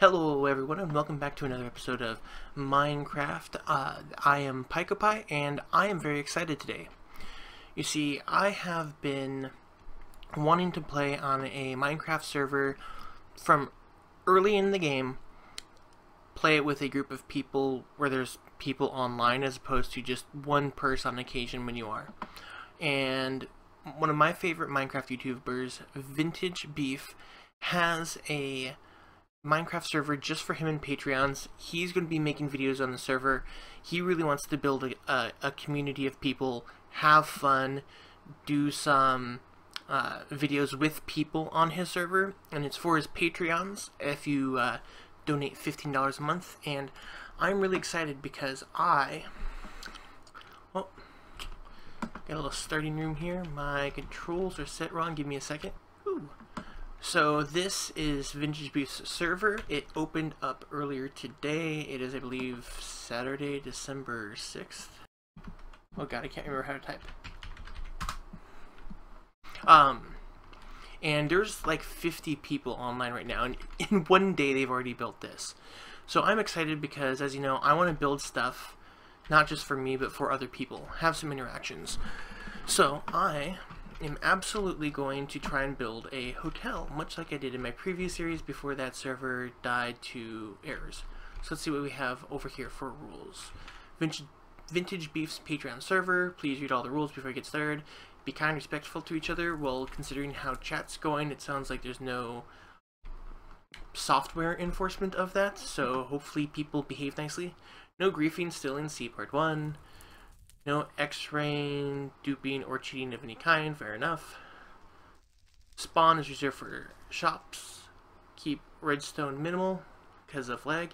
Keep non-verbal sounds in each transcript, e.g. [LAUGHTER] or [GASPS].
Hello everyone and welcome back to another episode of Minecraft. Uh, I am PycoPy and I am very excited today. You see, I have been wanting to play on a Minecraft server from early in the game, play it with a group of people where there's people online as opposed to just one person on occasion when you are. And one of my favorite Minecraft YouTubers, Vintage Beef, has a Minecraft server just for him and Patreons. He's going to be making videos on the server. He really wants to build a, a, a community of people, have fun, do some uh, videos with people on his server, and it's for his Patreons if you uh, donate $15 a month. And I'm really excited because I... Well, got a little starting room here. My controls are set wrong. Give me a second. Ooh. So this is Vintage Beef's server. It opened up earlier today. It is, I believe, Saturday, December 6th. Oh god, I can't remember how to type. Um, and there's like 50 people online right now, and [LAUGHS] in one day they've already built this. So I'm excited because, as you know, I want to build stuff, not just for me, but for other people. Have some interactions. So I am absolutely going to try and build a hotel, much like I did in my previous series before that server died to errors. So let's see what we have over here for rules. Vintage, Vintage Beef's Patreon server. Please read all the rules before I get started. Be kind and respectful to each other. Well, considering how chat's going, it sounds like there's no software enforcement of that, so hopefully people behave nicely. No griefing, stealing, see part 1. No X-raying, duping, or cheating of any kind, fair enough. Spawn is reserved for shops. Keep redstone minimal, because of lag.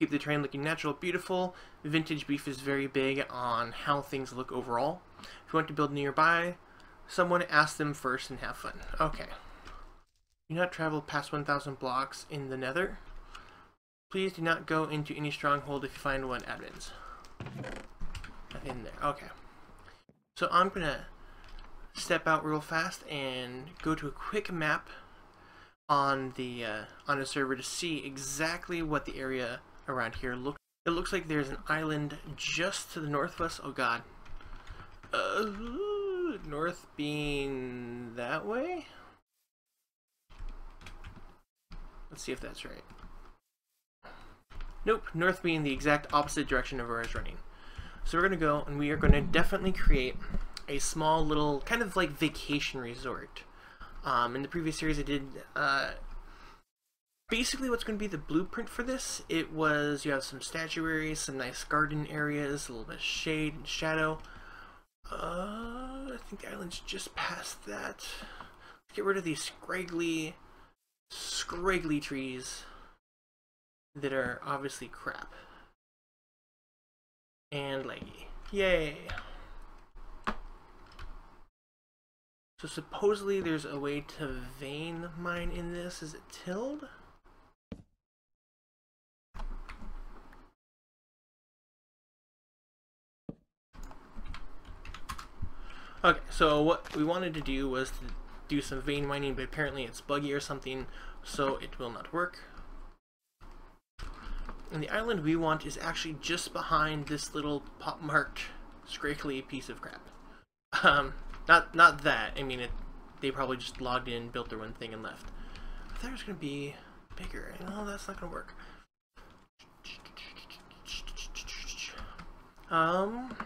Keep the terrain looking natural, beautiful. Vintage Beef is very big on how things look overall. If you want to build nearby, someone ask them first and have fun. Okay. Do not travel past 1,000 blocks in the nether. Please do not go into any stronghold if you find one admins in there. Okay. So I'm gonna step out real fast and go to a quick map on the uh, on a server to see exactly what the area around here looks. It looks like there's an island just to the northwest. Oh God. Uh, north being that way. Let's see if that's right. Nope, north being the exact opposite direction of where I was running. So we're going to go and we are going to definitely create a small little kind of like vacation resort. Um, in the previous series I did uh, basically what's going to be the blueprint for this. It was you have some statuary, some nice garden areas, a little bit of shade and shadow. Uh, I think the island's just past that. Let's get rid of these scraggly, scraggly trees that are obviously crap and laggy. Yay! So supposedly there's a way to vein mine in this. Is it tilled? Okay, so what we wanted to do was to do some vein mining, but apparently it's buggy or something, so it will not work. And the island we want is actually just behind this little pop-marked scraggly piece of crap. Um, not not that. I mean, it, they probably just logged in, built their one thing, and left. I thought it was going to be bigger. No, that's not going to work. Um...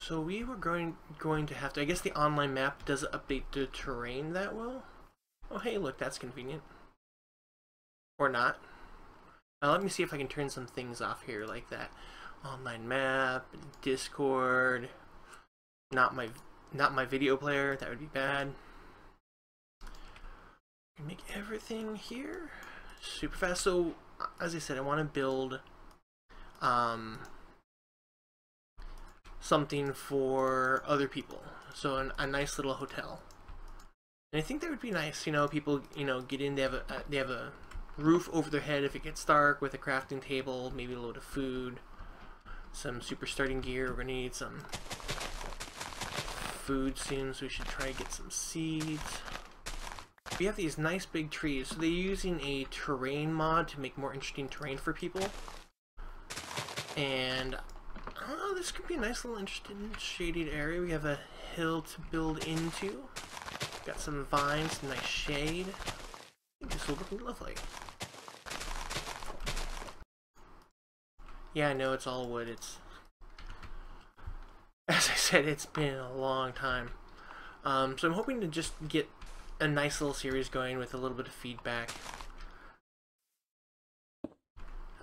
So we were going going to have to. I guess the online map doesn't update the terrain that well. Oh, hey, look, that's convenient. Or not. Now let me see if I can turn some things off here like that. Online map, Discord, not my not my video player, that would be bad. Make everything here super fast. So as I said, I want to build um, something for other people. So an, a nice little hotel. And I think that would be nice, you know, people, you know, get in, they have a, uh, they have a roof over their head if it gets dark with a crafting table, maybe a load of food, some super starting gear. We're gonna need some food soon, so we should try to get some seeds. We have these nice big trees. So they're using a terrain mod to make more interesting terrain for people. And oh, this could be a nice little interesting shaded area. We have a hill to build into. Got some vines, nice shade. This will look lovely. Yeah, I know it's all wood. It's [LAUGHS] as I said, it's been a long time. Um, so I'm hoping to just get a nice little series going with a little bit of feedback.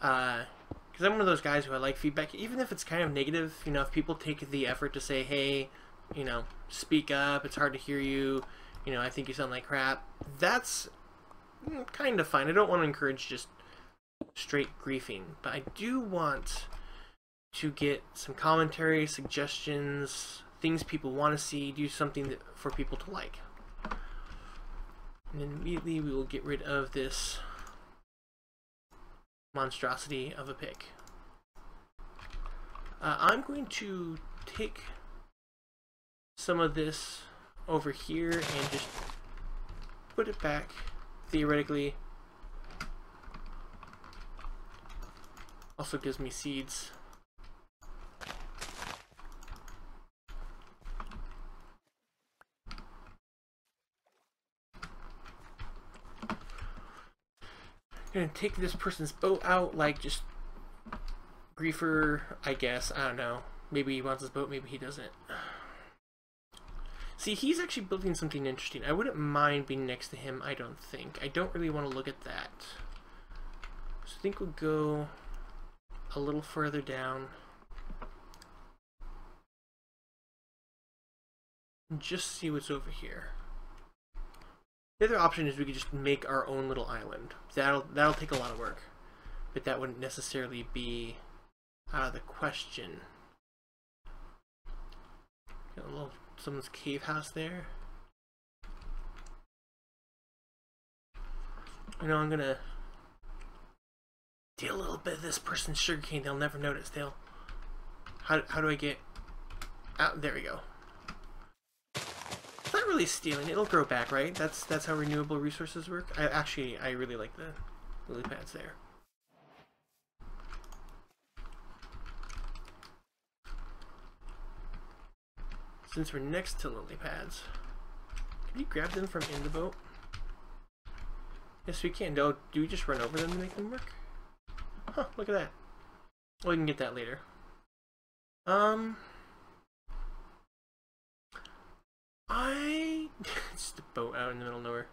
Uh, because I'm one of those guys who I like feedback, even if it's kind of negative. You know, if people take the effort to say, "Hey, you know, speak up. It's hard to hear you. You know, I think you sound like crap." That's kind of fine. I don't want to encourage just straight griefing, but I do want to get some commentary, suggestions, things people want to see, do something that, for people to like. And then immediately we will get rid of this monstrosity of a pick. Uh, I'm going to take some of this over here and just put it back theoretically also gives me seeds gonna take this person's boat out, like just griefer, I guess. I don't know. Maybe he wants his boat, maybe he doesn't. See, he's actually building something interesting. I wouldn't mind being next to him, I don't think. I don't really want to look at that. So I think we'll go a little further down. And just see what's over here. The other option is we could just make our own little island. That'll that'll take a lot of work, but that wouldn't necessarily be out of the question. Got a little someone's cave house there. You know, I'm gonna deal a little bit of this person's sugarcane. They'll never notice. They'll. How how do I get out? There we go It's not really stealing. It'll grow back, right? That's that's how renewable resources work. I actually I really like the lily pads there. Since we're next to lily pads, can you grab them from in the boat? Yes, we can. Do, do we just run over them to make them work? Huh, look at that. Well, we can get that later. Um, I... [LAUGHS] just a boat out in the middle of nowhere.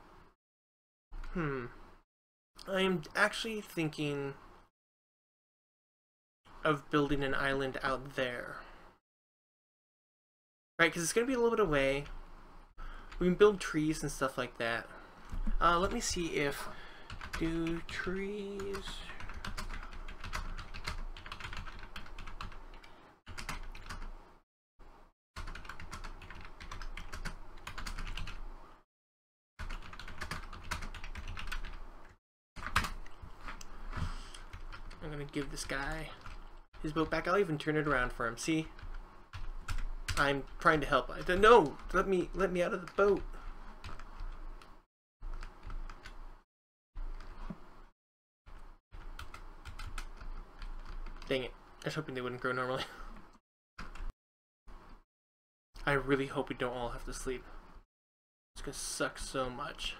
Hmm. I'm actually thinking of building an island out there. Right, because it's going to be a little bit away. We can build trees and stuff like that. Uh, let me see if... Do trees... I'm gonna give this guy his boat back. I'll even turn it around for him. See? I'm trying to help. I no, let me let me out of the boat. Dang it. I was hoping they wouldn't grow normally. I really hope we don't all have to sleep. It's gonna suck so much.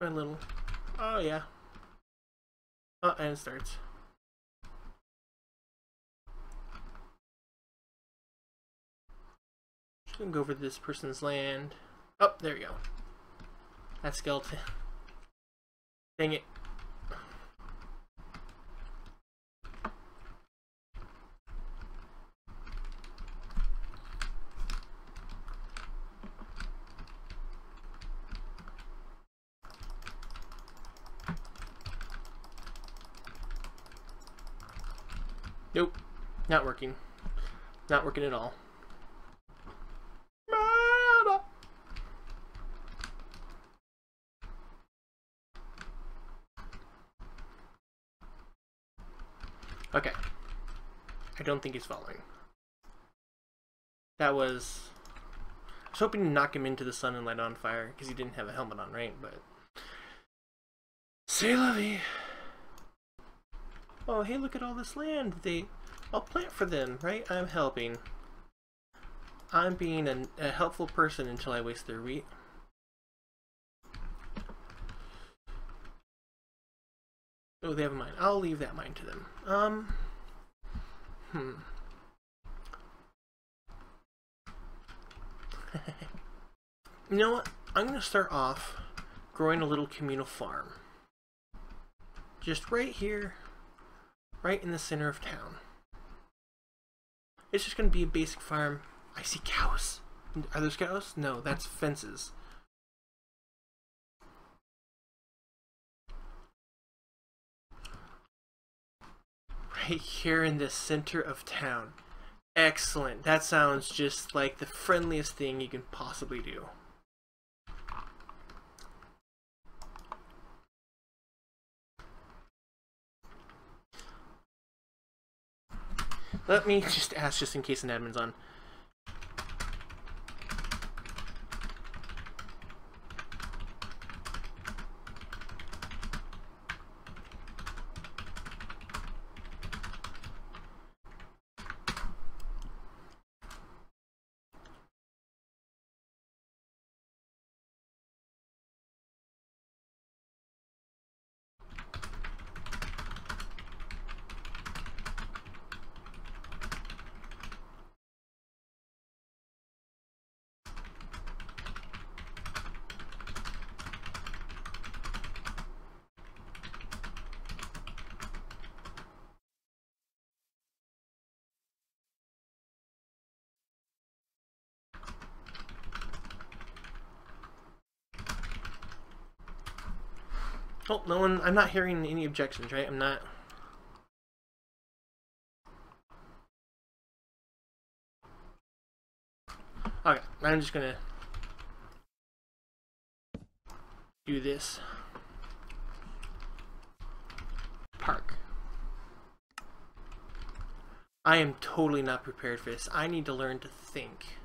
My little... Oh yeah, Oh, and it starts. Gonna go over this person's land. Oh, there we go. That skeleton. Dang it. Nope. Not working. Not working at all. Okay. I don't think he's following. That was... I was hoping to knock him into the sun and light on fire because he didn't have a helmet on, right? But say la. Oh, hey, look at all this land. They, I'll plant for them, right? I'm helping. I'm being a helpful person until I waste their wheat. Oh, they have a mine. I'll leave that mine to them. Um, hmm. [LAUGHS] you know what? I'm going to start off growing a little communal farm. Just right here, right in the center of town. It's just going to be a basic farm. I see cows. Are those cows? No, that's fences. Right here in the center of town. Excellent. That sounds just like the friendliest thing you can possibly do. Let me just ask just in case an admin's on. No one, I'm not hearing any objections, right? I'm not... Okay, I'm just gonna do this. Park. I am totally not prepared for this. I need to learn to think.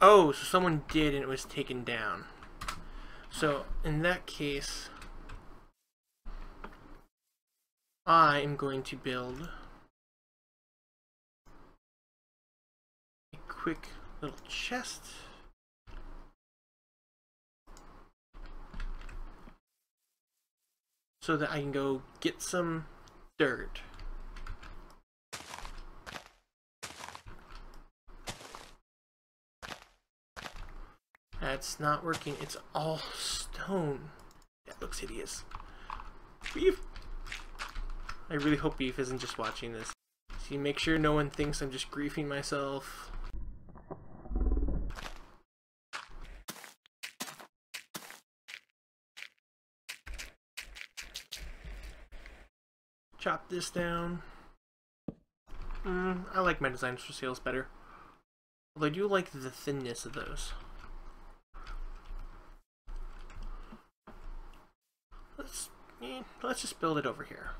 Oh, so someone did and it was taken down. So, in that case, I am going to build a quick little chest. So that I can go get some dirt. That's not working. It's all stone. That looks hideous. Beef! I really hope Beef isn't just watching this. See, make sure no one thinks I'm just griefing myself. Chop this down. Mm, I like my designs for sales better. Although I do like the thinness of those. Let's eh, let's just build it over here.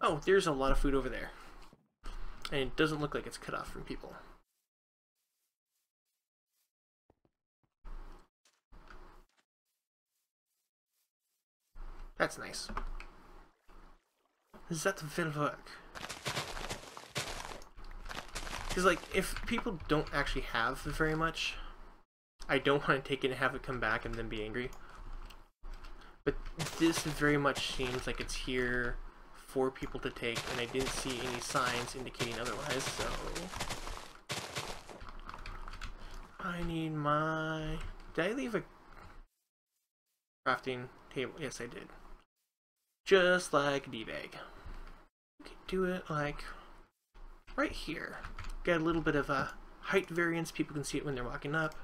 Oh, there's a lot of food over there. And it doesn't look like it's cut off from people. That's nice. Is that will work? Because, like, if people don't actually have very much, I don't want to take it and have it come back and then be angry. But this very much seems like it's here for people to take, and I didn't see any signs indicating otherwise, so... I need my... Did I leave a crafting table? Yes, I did. Just like D-Bag. Do it like right here. Get a little bit of a height variance. People can see it when they're walking up.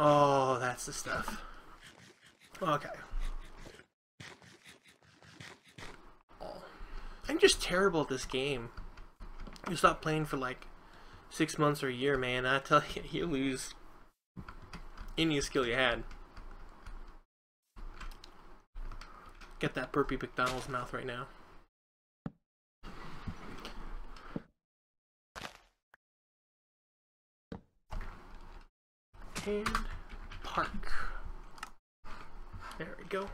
Oh, that's the stuff. Okay. Oh. I'm just terrible at this game. You stop playing for like six months or a year, man. I tell you, [LAUGHS] you lose any skill you had. Get that burpy McDonald's mouth right now. And park. There we go.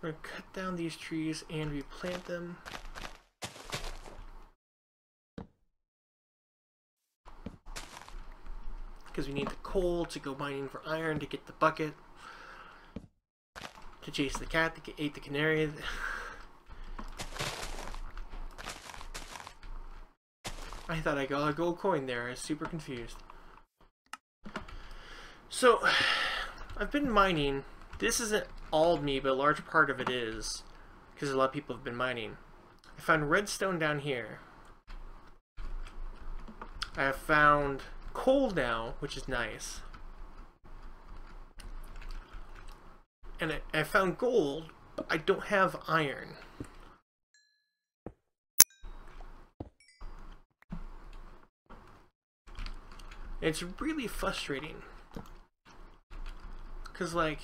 We're gonna cut down these trees and replant them. Because we need the coal to go mining for iron to get the bucket. To chase the cat get, ate the canary. [LAUGHS] I thought I got a gold coin there. I was super confused. So, [SIGHS] I've been mining. This isn't all of me, but a large part of it is. Because a lot of people have been mining. I found redstone down here. I have found coal now, which is nice. And I, I found gold, but I don't have iron. It's really frustrating. Because, like,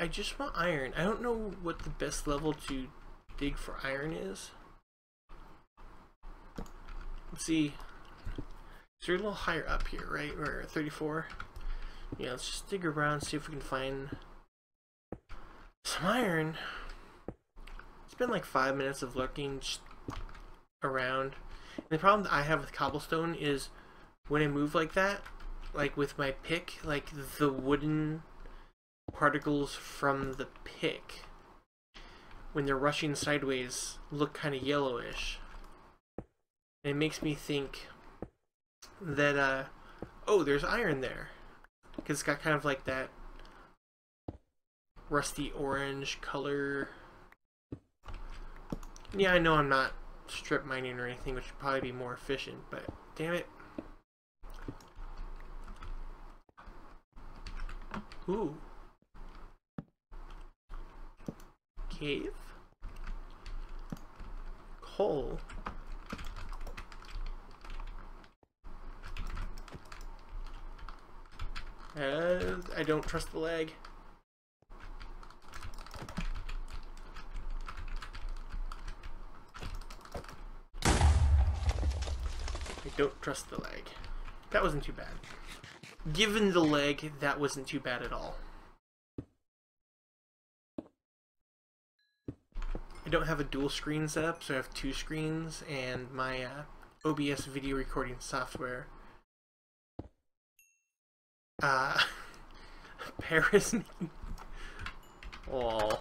I just want iron. I don't know what the best level to dig for iron is. Let's see. So you're a little higher up here, right? We're 34. Yeah, let's just dig around, see if we can find some iron. It's been like five minutes of looking around. And the problem that I have with cobblestone is when I move like that, like with my pick, like the wooden particles from the pick, when they're rushing sideways, look kind of yellowish. And it makes me think that, uh, oh, there's iron there. Because it's got kind of like that rusty orange color. Yeah, I know I'm not strip mining or anything, which would probably be more efficient, but damn it. Ooh. Cave. Coal. I don't trust the lag. I don't trust the leg. That wasn't too bad. Given the leg, that wasn't too bad at all. I don't have a dual screen setup, so I have two screens, and my uh, OBS video recording software. Uh, [LAUGHS] Paris. [LAUGHS] oh.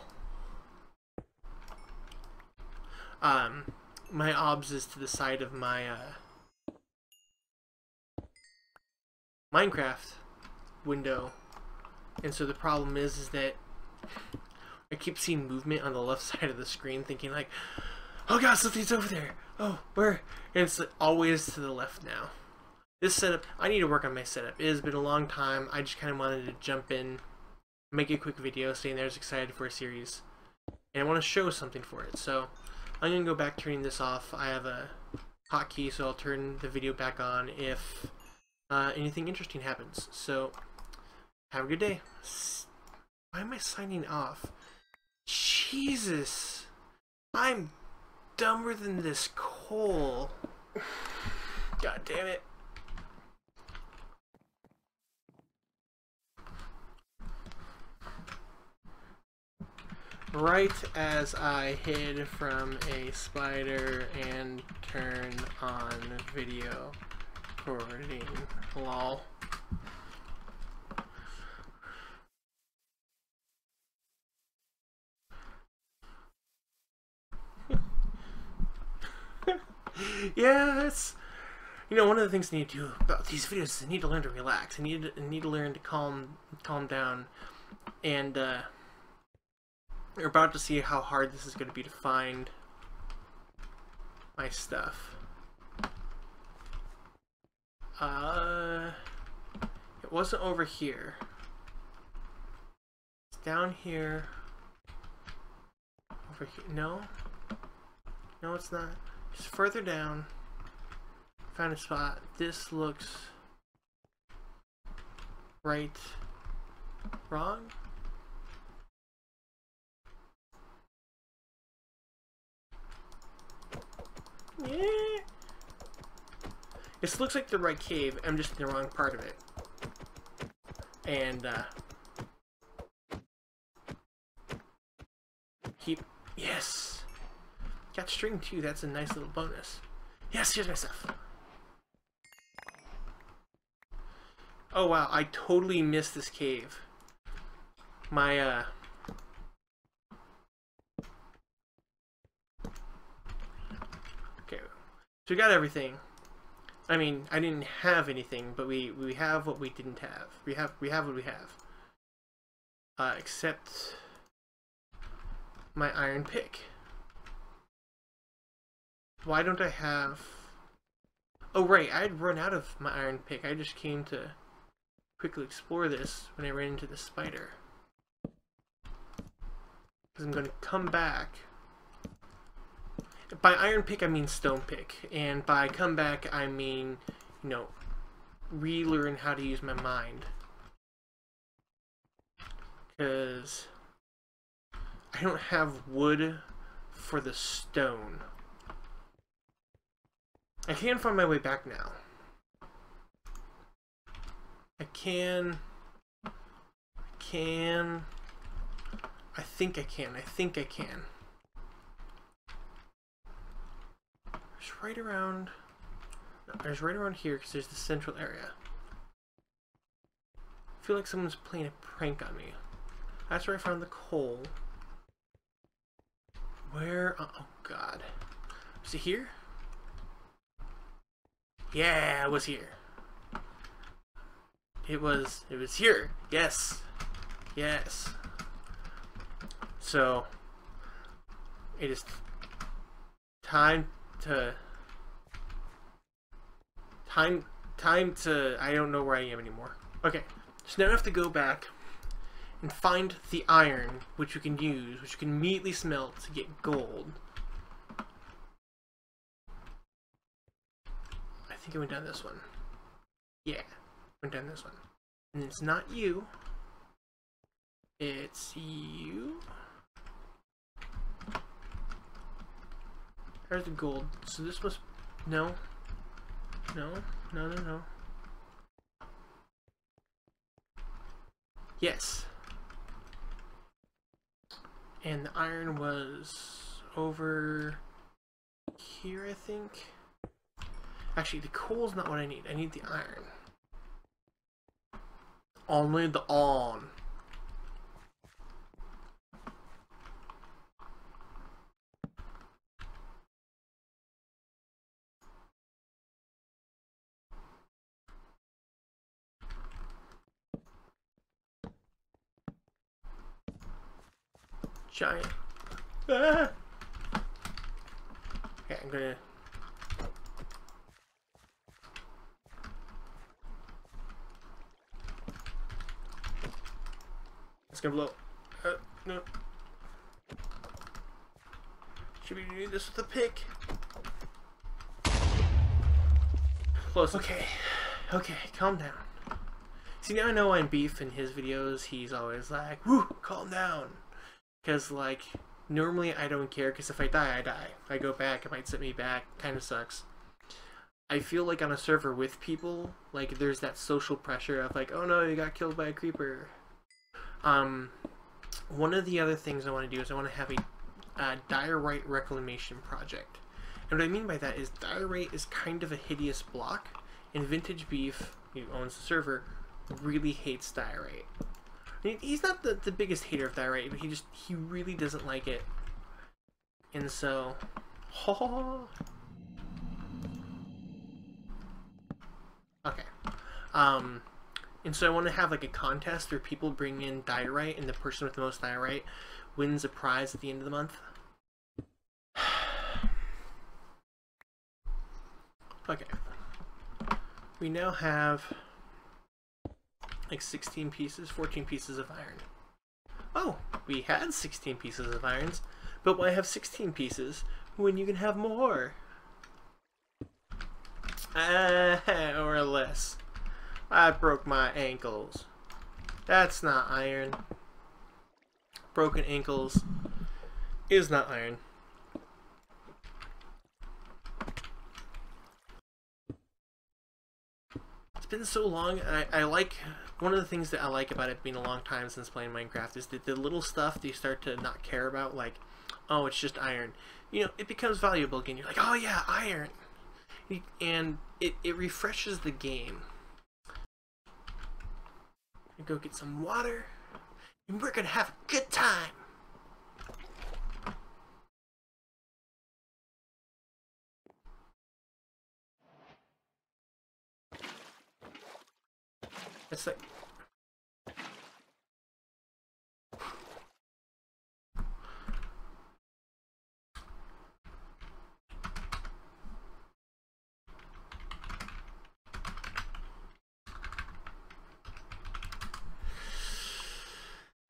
Um, my OBS is to the side of my uh, Minecraft window. And so the problem is, is that I keep seeing movement on the left [LAUGHS] side of the screen thinking like, oh god, something's over there. Oh, where? And it's always to the left now. This setup, I need to work on my setup. It has been a long time. I just kind of wanted to jump in, make a quick video saying there's excited for a series. And I want to show something for it. So I'm going to go back turning this off. I have a hotkey, so I'll turn the video back on if uh, anything interesting happens. So, have a good day. Why am I signing off? Jesus! I'm dumber than this coal. God damn it. Right as I hid from a spider and turn on video recording. Lol. Yeah, it's you know one of the things I need to do about these videos is I need to learn to relax. I need to, I need to learn to calm calm down, and uh, we're about to see how hard this is going to be to find my stuff. Uh, it wasn't over here. It's down here. Over here. No. No, it's not. Just further down. Found a spot. This looks right. Wrong? Yeah. This looks like the right cave. I'm just in the wrong part of it. And, uh... Keep... Yes! Got string too. That's a nice little bonus. Yes, here's my stuff. Oh wow, I totally missed this cave. My, uh... Okay, so we got everything. I mean, I didn't have anything, but we we have what we didn't have. We have we have what we have. Uh, except my iron pick. Why don't I have? Oh right, I had run out of my iron pick. I just came to quickly explore this when I ran into the spider. Because I'm going to come back by iron pick I mean stone pick, and by come back I mean, you know, relearn how to use my mind. Because I don't have wood for the stone. I can find my way back now. I can... I can... I think I can. I think I can. It's right around... No, there's right around here because there's the central area. I feel like someone's playing a prank on me. That's where I found the coal. Where? Oh, oh god. Is it here? Yeah, it was here. It was, it was here. Yes. Yes. So, it is time to time time to I don't know where I am anymore. Okay, so now I have to go back and find the iron which you can use, which you can immediately smelt to get gold. Think I went down this one. Yeah, went down this one. And it's not you. It's you. There's the gold. So this was... No. No. No, no, no. Yes. And the iron was over here, I think. Actually, the coal's not what I need. I need the iron. Only the on. giant. Ah! Okay, I'm gonna. It's gonna blow. Uh, no. Should we do this with a pick? Close. Okay. Okay, calm down. See, now I know I'm beef in his videos. He's always like, whoo, calm down. Because, like, normally I don't care, because if I die, I die. If I go back, it might set me back. Kind of sucks. I feel like on a server with people, like, there's that social pressure of, like, oh no, you got killed by a creeper. Um, one of the other things I want to do is I want to have a uh, diorite reclamation project. And what I mean by that is diorite is kind of a hideous block, and Vintage Beef, who owns the server, really hates diorite he's not the, the biggest hater of right? But he just he really doesn't like it, and so, oh. [LAUGHS] okay, um, and so I want to have like a contest where people bring in diorite, and the person with the most diorite wins a prize at the end of the month. [SIGHS] okay, we now have like 16 pieces, 14 pieces of iron. Oh, we had 16 pieces of irons, but why have 16 pieces when you can have more? Uh, [LAUGHS] or less. I broke my ankles. That's not iron. Broken ankles is not iron. It's been so long, I, I like, one of the things that I like about it being a long time since playing Minecraft is that the little stuff you start to not care about, like, oh, it's just iron. You know, it becomes valuable again. You're like, oh yeah, iron. And it, it refreshes the game. Go get some water, and we're gonna have a good time. It's like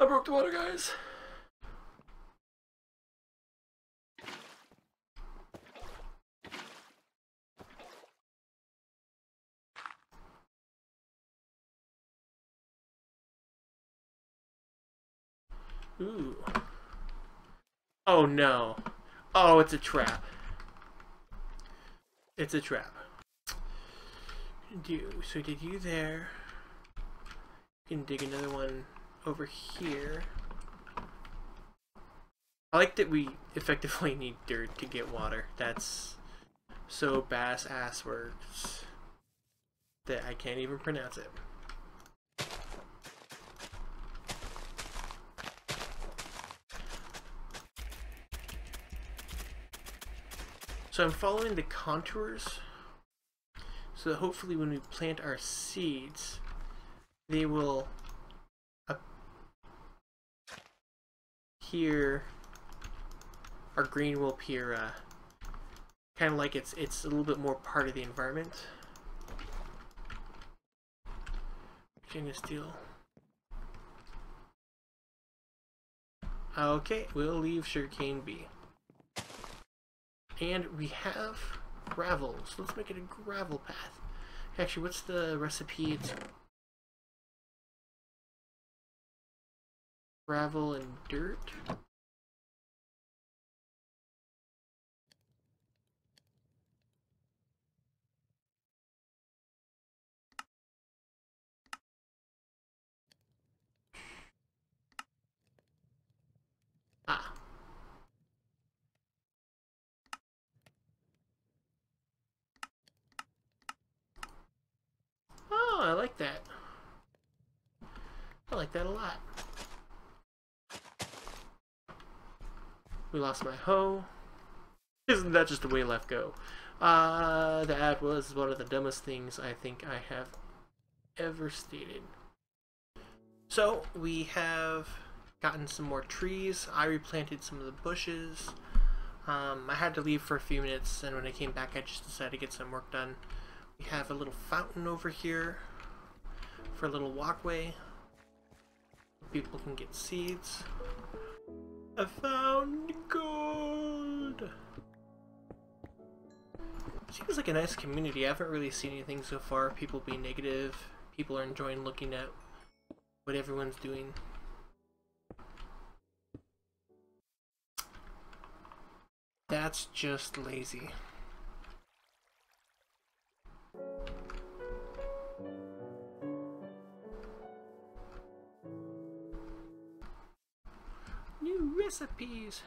broke the water, guys. Ooh. Oh no. Oh, it's a trap. It's a trap. Do so did you there? You can dig another one over here. I like that we effectively [LAUGHS] need dirt to get water. That's so bass ass works that I can't even pronounce it. So I'm following the contours so hopefully when we plant our seeds they will appear our green will appear uh, kind of like it's it's a little bit more part of the environment. Virginia steel. Okay, we'll leave sugarcane be. And we have gravel, so let's make it a gravel path. Actually, what's the recipe? It's gravel and dirt. Ah. Oh, I like that. I like that a lot. We lost my hoe. Isn't that just the way life go? Uh, that was one of the dumbest things I think I have ever stated. So, we have gotten some more trees. I replanted some of the bushes. Um, I had to leave for a few minutes, and when I came back, I just decided to get some work done. We have a little fountain over here for a little walkway. People can get seeds. I found gold! Seems like a nice community. I haven't really seen anything so far. People being negative. People are enjoying looking at what everyone's doing. That's just lazy. Recipes.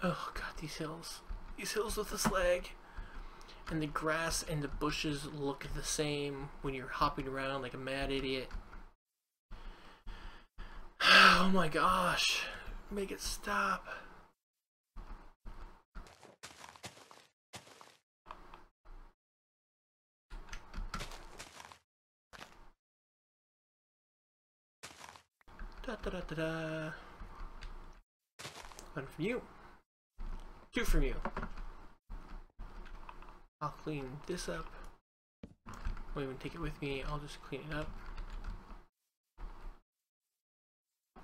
Oh god, these hills. These hills with the slag. And the grass and the bushes look the same when you're hopping around like a mad idiot. [SIGHS] Oh my gosh. Make it stop. Da da da da da. One from you. Two from you. I'll clean this up. Won't even take it with me. I'll just clean it up.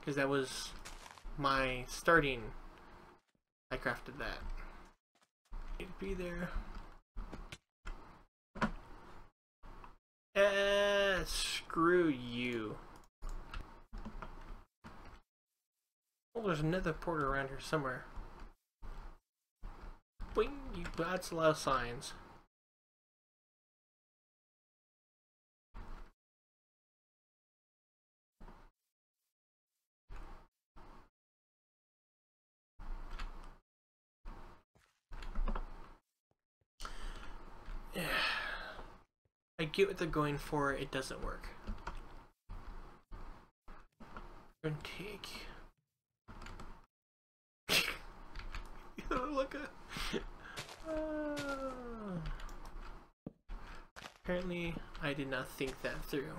Because that was my starting. I crafted that. It'd be there. Eh, screw you. Oh, there's another portal around here somewhere. Wait, you, that's a lot of signs. I get what they're going for, it doesn't work. And take. Look at. Uh, apparently, I did not think that through.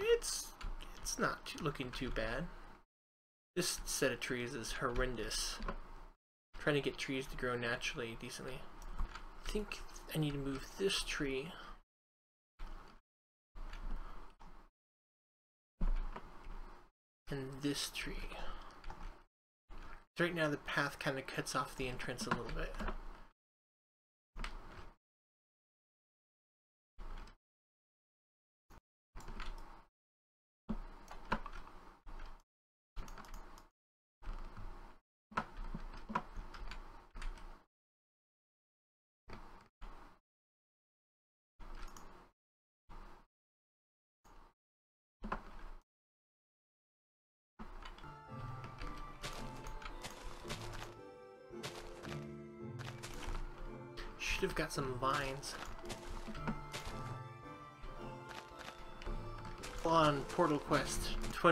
It's not too, looking too bad. This set of trees is horrendous. I'm trying to get trees to grow naturally decently. I think I need to move this tree. And this tree. Right now the path kind of cuts off the entrance a little bit.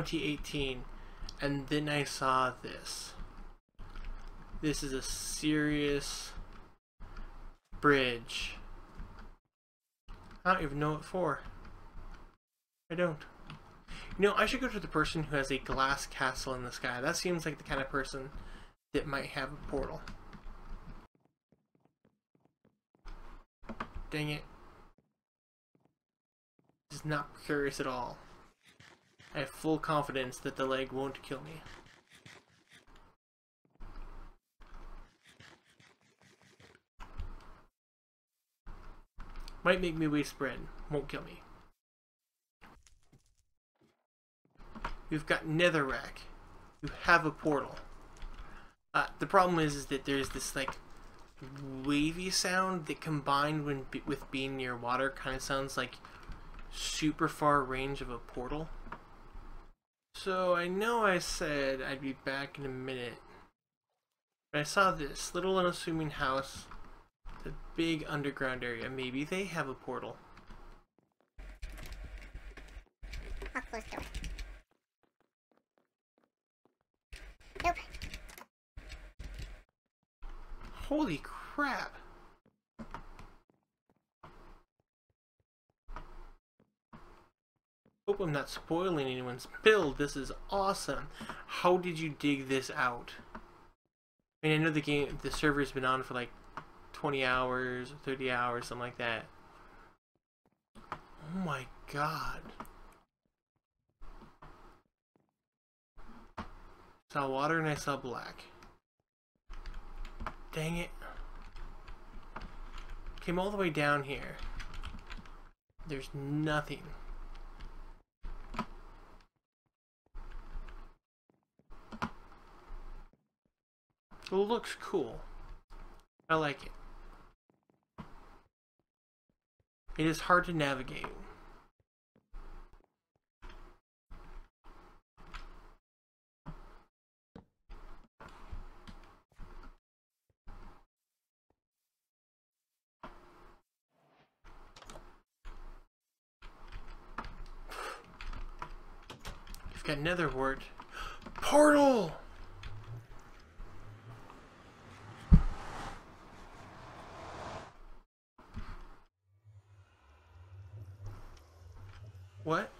2018, and then I saw this. This is a serious bridge. I don't even know what for. I don't. You know, I should go to the person who has a glass castle in the sky. That seems like the kind of person that might have a portal. Dang it. This is not curious at all. I have full confidence that the leg won't kill me. Might make me waste bread, won't kill me. We've got Netherrack. You have a portal. Uh, the problem is, is that there's this like wavy sound that combined when with being near water kind of sounds like super far range of a portal. So I know I said I'd be back in a minute. But I saw this little unassuming house, the big underground area. Maybe they have a portal. I'll close door. Nope. Holy crap! Hope I'm not spoiling anyone's build. This is awesome. How did you dig this out? I mean, I know the game, the server's been on for like 20 hours, 30 hours, something like that. Oh my god. Saw water and I saw black. Dang it. Came all the way down here. There's nothing. It looks cool. I like it. It is hard to navigate. You've got Netherwart. [GASPS] Portal! What?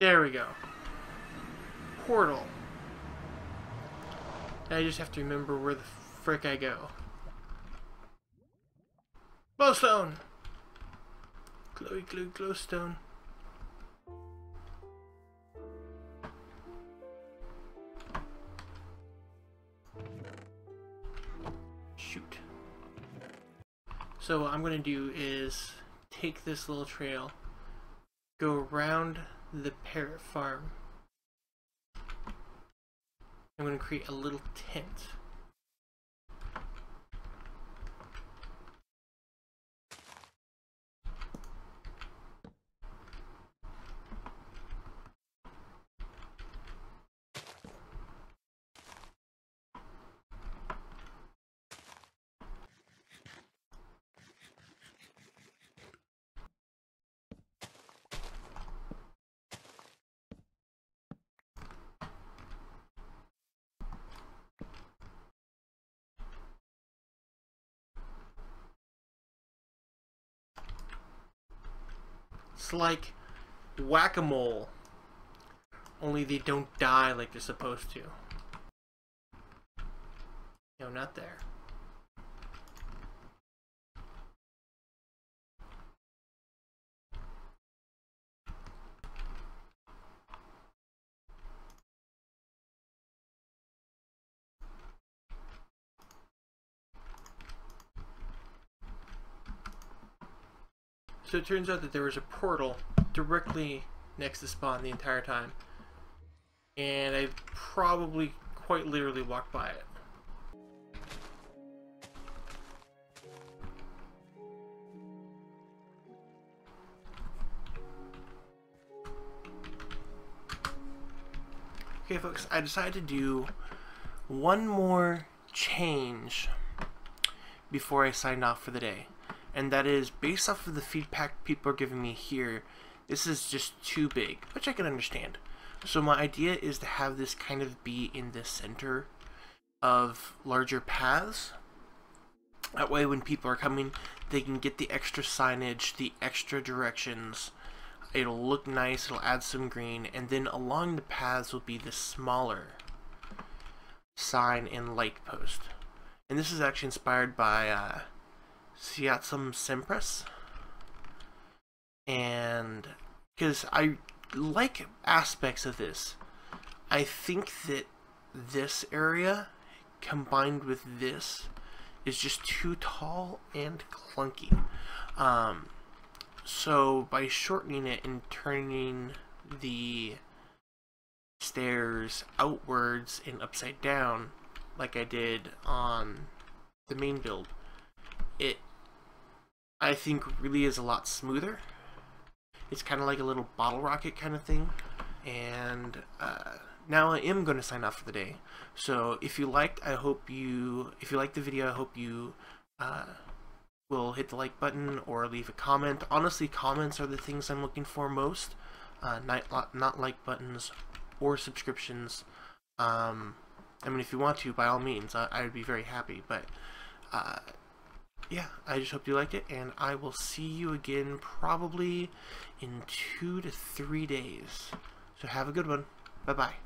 There we go. Portal. I just have to remember where the frick I go. Glowstone! Glowy glue glowstone. Shoot. So what I'm to do is take this little trail, go around the parrot farm. I'm going to create a little tent. Like whack-a-mole. Only they don't die like they're supposed to. No, not there. So it turns out that there was a portal directly next to spawn the entire time. And I probably quite literally walked by it. Okay folks, I decided to do one more change before I signed off for the day and that is based off of the feedback people are giving me here this is just too big which I can understand. So my idea is to have this kind of be in the center of larger paths. That way when people are coming they can get the extra signage the extra directions. It'll look nice it'll add some green and then along the paths will be the smaller sign and light post. And this is actually inspired by uh, Siatsum Sempris. And because I like aspects of this, I think that this area combined with this is just too tall and clunky. Um, so by shortening it and turning the stairs outwards and upside down like I did on the main build, it I think really is a lot smoother. It's kind of like a little bottle rocket kind of thing. And uh, now I am going to sign off for the day. So if you liked, I hope you, if you liked the video, I hope you uh, will hit the like button or leave a comment. Honestly, comments are the things I'm looking for most. Uh, not, not like buttons or subscriptions. Um, I mean, if you want to, by all means, I, I would be very happy. But uh, yeah, I just hope you liked it, and I will see you again probably in two to three days. So have a good one. Bye-bye.